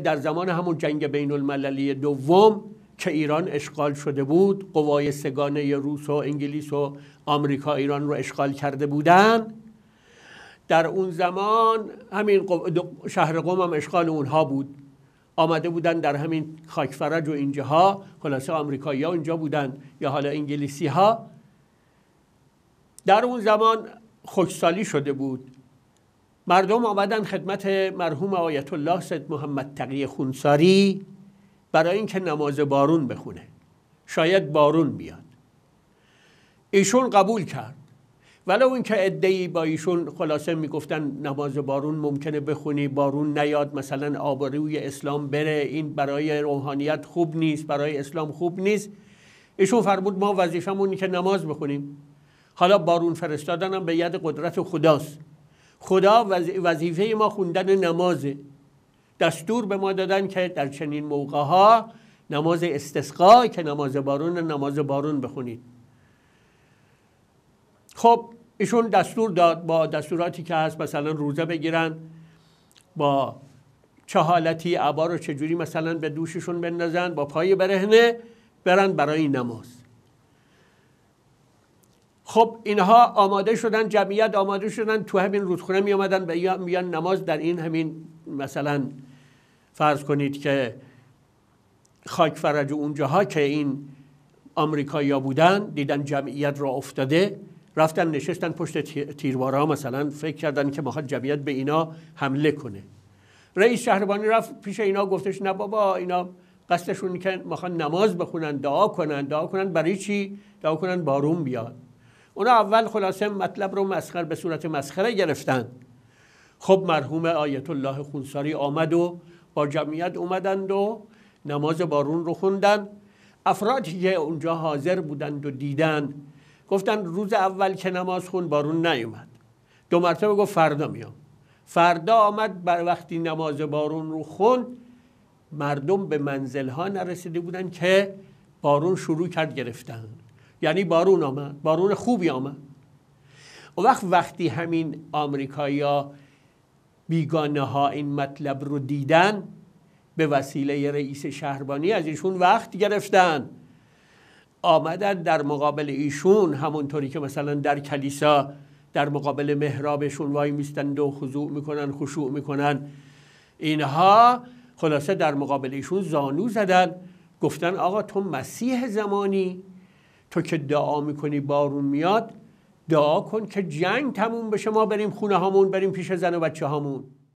در زمان همون جنگ بین المللی دوم که ایران اشغال شده بود قوای سگانه روس و انگلیس و آمریکا ایران رو اشغال کرده بودن. در اون زمان همین شهر قوم هم اشغال اونها بود. آمده بودن در همین خاکفرج و اینجاها خلاصه آمریکایی ها اینجا بودن یا حالا انگلیسی ها. در اون زمان خوشسالی شده بود. مردم آمدن خدمت مرحوم آیت الله سید محمد تقی خونساری برای اینکه نماز بارون بخونه. شاید بارون بیاد. ایشون قبول کرد. ولو اینکه ادعی با ایشون خلاصه می‌گفتن نماز بارون ممکنه بخونی بارون نیاد مثلا آب روی اسلام بره این برای روحانیت خوب نیست برای اسلام خوب نیست. ایشون فرمود ما وظیفمون که نماز بخونیم. حالا بارون فرستادن هم به ید قدرت خداست. خدا وظیفه ما خوندن نمازه دستور به ما دادن که در چنین موقع ها نماز استسقا که نماز بارون نماز بارون بخونید. خب ایشون دستور داد با دستوراتی که هست مثلا روزه بگیرن با چه حالتی عبا رو چجوری مثلا به دوششون بندازن با پای برهنه برن برای نماز. خب اینها آماده شدن جمعیت آماده شدن تو همین رودخونه می آمدن میان نماز در این همین مثلا فرض کنید که خاک فرج اونجاها که این آمریکایی‌ها بودن دیدن جمعیت را افتاده رفتن نشستن پشت تیروارا مثلا فکر کردن که می‌خواد جمعیت به اینا حمله کنه. رئیس شهربانی رفت پیش اینا گفتش نه بابا اینا قصدشون که می‌خوان نماز بخونن دعا کنن دعا کنن برای چی؟ دعا کنن بارون بیاد. اونا اول خلاصه مطلب رو مسخر به صورت مسخره گرفتن. خب مرحوم آیت الله خونساری آمد و با جمعیت اومدند و نماز بارون رو خوندن. افرادی که اونجا حاضر بودند و دیدن گفتن روز اول که نماز خون بارون نیومد. دو مرتبه گفت فردا میام. فردا آمد بر وقتی نماز بارون رو خون مردم به منزل ها نرسیده بودن که بارون شروع کرد گرفتن. یعنی بارون آمد بارون خوبی آمد. و وقت وقتی همین آمریکایی‌ها بیگانه ها این مطلب رو دیدن به وسیله رئیس شهربانی از ایشون وقت گرفتن. آمدن در مقابل ایشون همونطوری که مثلا در کلیسا در مقابل محرابشون وای میستند و خضوع می‌کنن خشوع می‌کنن. اینها خلاصه در مقابل ایشون زانو زدن گفتن آقا تو مسیح زمانی تو که دعا می‌کنی بارون میاد دعا کن که جنگ تموم بشه ما بریم خونه هامون بریم پیش زن و بچه هامون